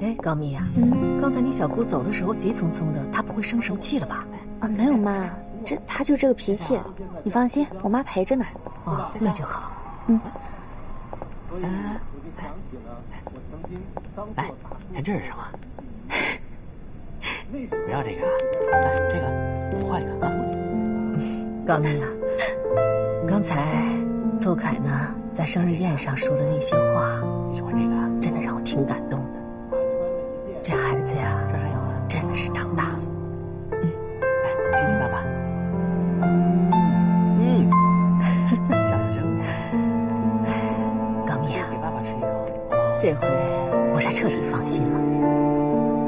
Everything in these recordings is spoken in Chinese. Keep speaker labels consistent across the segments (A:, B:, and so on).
A: 哎，高蜜呀，刚才你小姑走的时候急匆匆的，她不会生什么气了吧？
B: 啊，没有妈，这她就这个脾气，你放心，我妈陪着呢。
A: 哦，那就好。
B: 嗯。
C: 哎，哎，看这是什么？不要这个，来这个，换一个啊。
A: 高蜜啊，刚才邹凯呢在生日宴上说的那些话，
C: 喜欢这个，
A: 真的让我挺感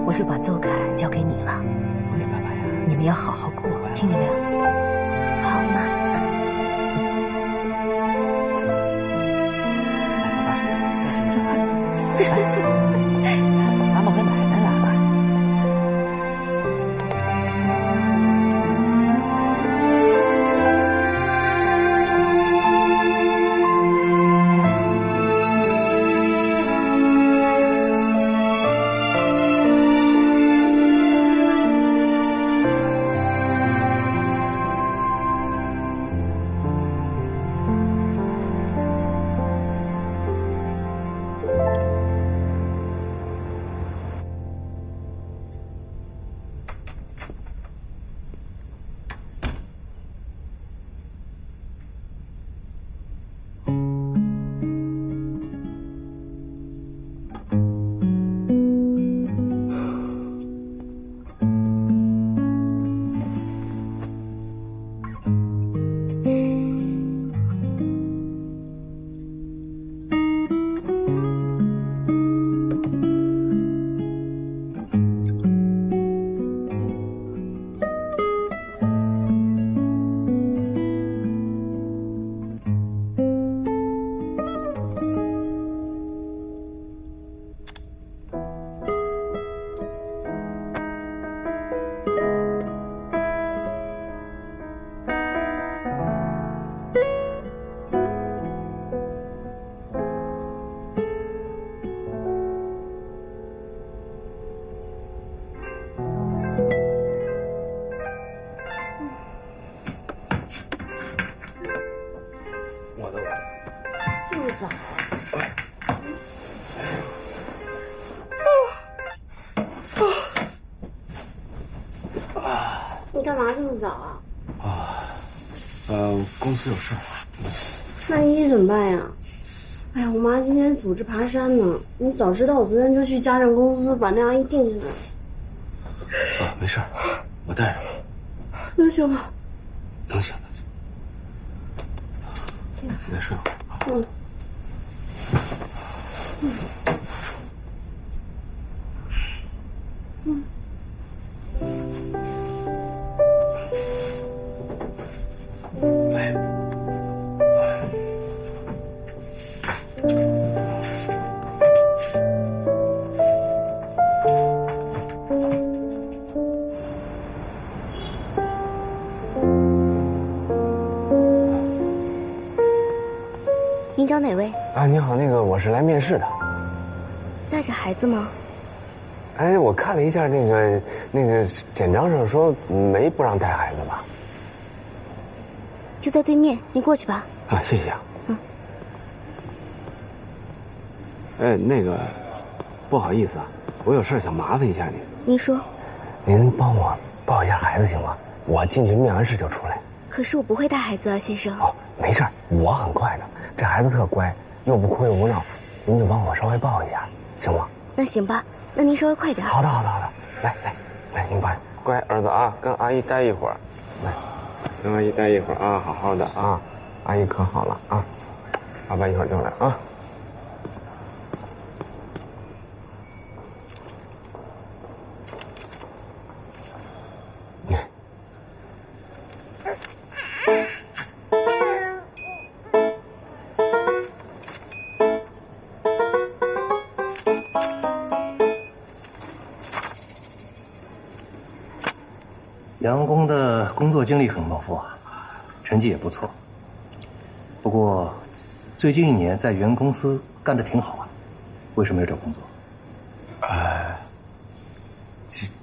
A: 我就把邹凯交给你了。你们要好好过，听见没有？
B: 好吗。
C: 来，宝贝，再亲一个来。
D: 我的我。
B: 这么早。啊？你干嘛这么早啊？
D: 啊，呃，公司有事。
B: 那你怎么办呀？哎。呀，我妈今天组织爬山呢。你早知道，我昨天就去家政公司把那阿姨定下来。
D: 啊，没事，我带着。
B: 能行吗？
D: 能行，能行。你再睡会
B: 找哪位？
D: 啊，你好，那个我是来面试的。
B: 带着孩子吗？
D: 哎，我看了一下那个那个简章上说没不让带孩子吧？
B: 就在对面，您过去吧。
D: 啊，谢谢啊。
B: 嗯。
D: 哎，那个，不好意思啊，我有事想麻烦一下您。
B: 您说。
D: 您帮我抱一下孩子行吗？我进去面完试就出来。
B: 可是我不会带孩子啊，先生。
D: 哦，没事我很快的。这孩子特乖，又不哭又不闹，您就帮我稍微抱一下，行吗？
B: 那行吧，那您稍微快点。
D: 好的，好的，好的。来来来，您抱乖儿子啊，跟阿姨待一会儿。来，跟阿姨待一会儿啊，好好的啊，阿姨可好了啊，爸爸一会儿就来啊。
E: 杨工的工作经历很丰富啊，成绩也不错。不过，最近一年在原公司干的挺好啊，为什么要找工作？
D: 呃，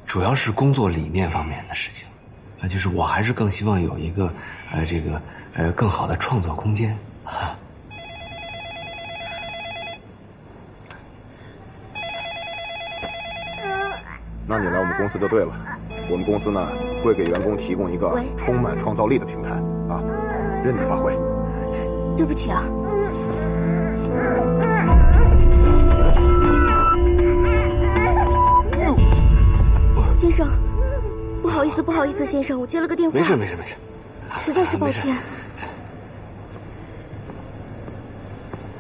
D: 主要是工作理念方面的事情，啊，就是我还是更希望有一个，呃，这个，呃，更好的创作空间。哈，
F: 那你来我们公司就对了。我们公司呢，会给员工提供一个充满创造力的平台啊，任你发挥。
G: 对不起啊。先生，不好意思，不好意思，先生，我接了个电话。
D: 没事，没事，没事。
G: 实在是抱歉。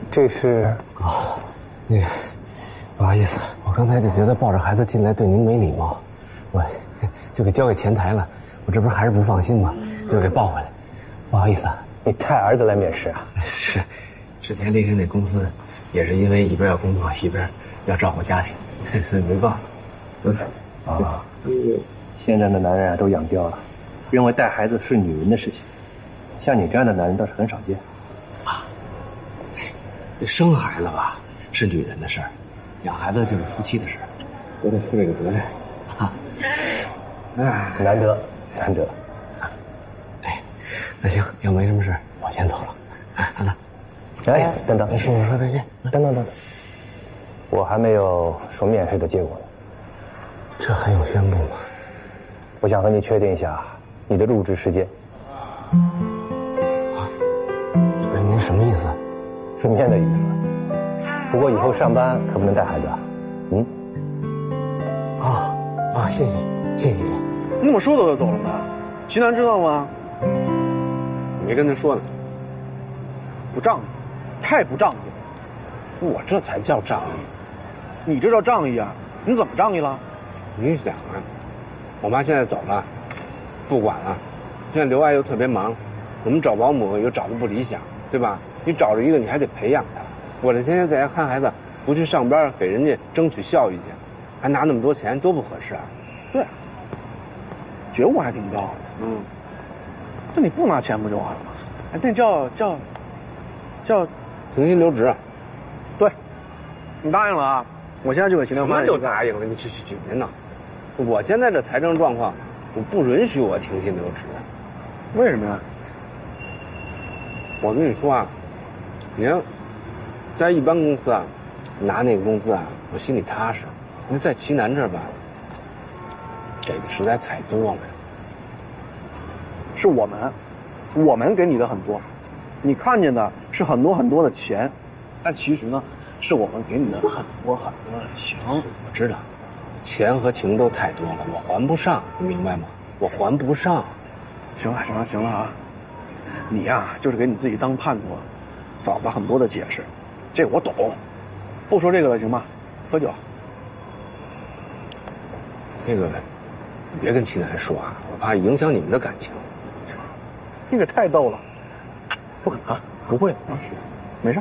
D: 这是啊，那个不好意思，我刚才就觉得抱着孩子进来对您没礼貌，我就给交给前台了。我这不是还是不放心吗？又给抱回来，不好意思啊。
E: 你带儿子来面试啊？
D: 是，之前离开那公司，也是因为一边要工作一边要照顾家庭，所以没办法。
E: 啊，现在的男人啊都养刁了，认为带孩子是女人的事情，像你这样的男人倒是很少见。啊，
D: 生孩子吧是女人的事儿，养孩子就是夫妻的事儿，我得负这个责任。啊，
E: 哎，难得，难得。
D: 哎，那行，要没什么事我先走了。哎，儿子，
E: 哎，等等，
D: 跟叔叔说再见。
E: 等等等等，我还没有说面试的结果呢。
D: 这还用宣布吗？
E: 我想和你确定一下你的入职时间。
D: 啊，不是您什么意思？
E: 字面的意思。不过以后上班可不能带孩子啊。嗯。
D: 啊啊，谢谢谢谢。
H: 那么说走就走了吗？齐楠知道吗？
D: 没跟他说呢。
H: 不仗义，太不仗义了。我这才叫仗义。你这叫仗义啊？你怎么仗义了？
D: 你想啊，我妈现在走了，不管了。现在刘爱又特别忙，我们找保姆又找的不理想，对吧？你找着一个你还得培养他。我这天天在家看孩子，不去上班给人家争取效益去，还拿那么多钱，多不合适啊！
H: 对，觉悟还挺高。嗯，那你不拿钱不就完了吗？哎，那叫叫叫
D: 停薪留职。
H: 对，你答应了啊！我现在就给秦天
D: 欢。那就答应了，你去去去，别闹。我现在这财政状况，我不允许我停薪留职。
H: 为什么呀？
D: 我跟你说啊，你要在一般公司啊，拿那个工资啊，我心里踏实。那在齐南这儿吧，给的实在太多了。
H: 是我们，我们给你的很多，你看见的是很多很多的钱，但其实呢，是我们给你的很多很多的情。我
D: 知道。钱和情都太多了，我还不上，你明白吗？我还不上。
H: 行了，行了，行了啊！你呀，就是给你自己当叛徒，找了很多的解释，这我懂。不说这个了，行吗？喝酒。
D: 那个，你别跟齐楠说啊，我怕影响你们的感情。
H: 你可太逗了，不可能，不会的，没事。